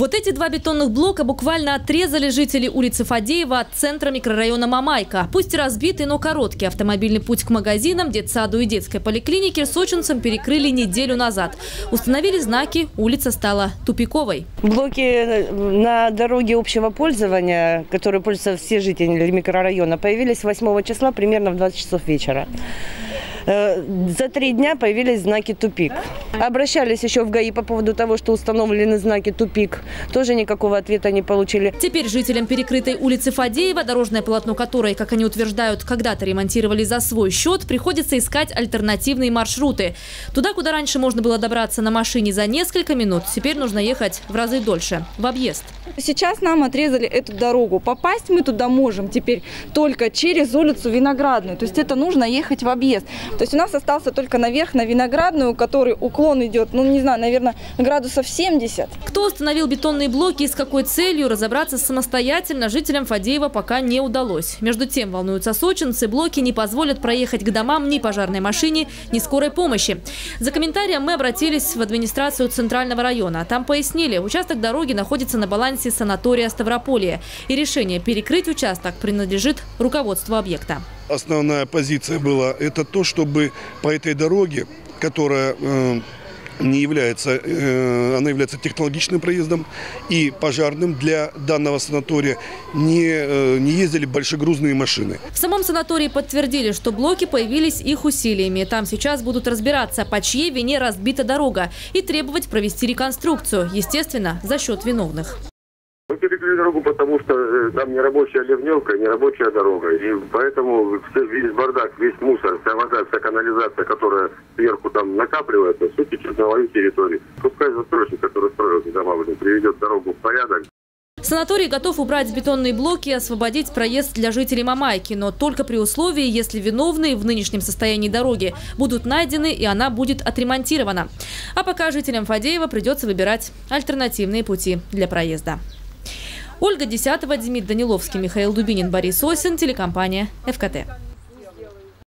Вот эти два бетонных блока буквально отрезали жители улицы Фадеева от центра микрорайона Мамайка. Пусть разбитый, но короткий автомобильный путь к магазинам, детсаду и детской поликлинике сочинцам перекрыли неделю назад. Установили знаки, улица стала тупиковой. Блоки на дороге общего пользования, которые пользуются все жители микрорайона, появились 8 числа примерно в 20 часов вечера. Э, За три дня появились знаки «Тупик». Обращались еще в ГАИ по поводу того, что установлены знаки «Тупик». Тоже никакого ответа не получили. Теперь жителям перекрытой улицы Фадеева, дорожное полотно которой, как они утверждают, когда-то ремонтировали за свой счет, приходится искать альтернативные маршруты. Туда, куда раньше можно было добраться на машине за несколько минут, теперь нужно ехать в разы дольше, в объезд. Сейчас нам отрезали эту дорогу. Попасть мы туда можем теперь только через улицу Виноградную. То есть это нужно ехать в объезд. То есть у нас остался только наверх на Виноградную, который уклон идет, ну не знаю, наверное, градусов 70. Кто установил бетонные блоки и с какой целью, разобраться самостоятельно жителям Фадеева пока не удалось. Между тем, волнуются сочинцы, блоки не позволят проехать к домам ни пожарной машине, ни скорой помощи. За комментарием мы обратились в администрацию Центрального района. Там пояснили, участок дороги находится на балансе санатория Ставрополье. И решение перекрыть участок принадлежит руководству объекта. Основная позиция была это то, чтобы по этой дороге, которая э, не является, э, она является технологичным проездом и пожарным для данного санатория, не, э, не ездили большегрузные машины. В самом санатории подтвердили, что блоки появились их усилиями. Там сейчас будут разбираться, по чьей вине разбита дорога, и требовать провести реконструкцию, естественно, за счет виновных. Мы перекрыли дорогу, потому что э, там не рабочая ливневка, не рабочая дорога. И поэтому весь бардак, весь мусор, вся вода, вся канализация, которая сверху там накапливается, все течет на мою территорию. Пускай застройщик, который строил эти дома, приведет дорогу в порядок, Санаторий готов убрать бетонные блоки и освободить проезд для жителей Мамайки, но только при условии, если виновные в нынешнем состоянии дороги будут найдены и она будет отремонтирована. А пока жителям Фадеева придется выбирать альтернативные пути для проезда. Ольга Десятова, Демид Даниловский, Михаил Дубинин, Борис Осин, телекомпания ФКТ.